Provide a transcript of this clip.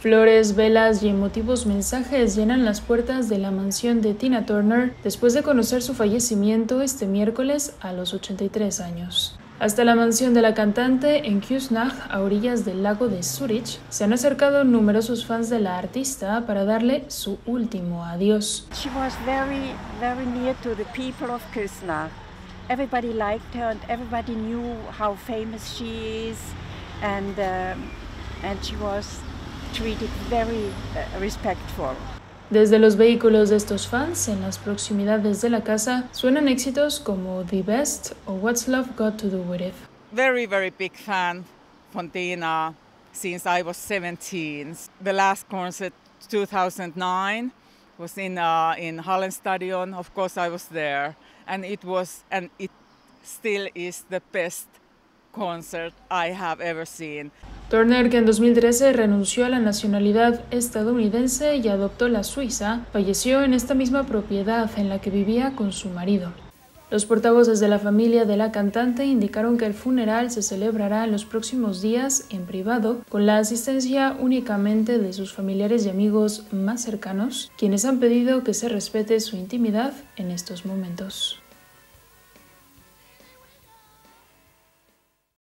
Flores, velas y emotivos mensajes llenan las puertas de la mansión de Tina Turner después de conocer su fallecimiento este miércoles a los 83 años. Hasta la mansión de la cantante en Küsnach, a orillas del lago de Zurich, se han acercado numerosos fans de la artista para darle su último adiós. She was very, very near to the people of Küsnach. Everybody liked her and everybody knew how famous she is and, um, and she was treated very uh, respectful. Desde los vehículos de estos fans en las proximidades de la casa suenan éxitos como The Best o What's Love Got to Do With It. Very, very big fan Fontina since I was 17. The last concert 2009 was in uh, in Hallenstadion. Of course, I was there, and it was and it still is the best concert I have ever seen. Turner, que en 2013 renunció a la nacionalidad estadounidense y adoptó la suiza, falleció en esta misma propiedad en la que vivía con su marido. Los portavoces de la familia de la cantante indicaron que el funeral se celebrará en los próximos días en privado, con la asistencia únicamente de sus familiares y amigos más cercanos, quienes han pedido que se respete su intimidad en estos momentos.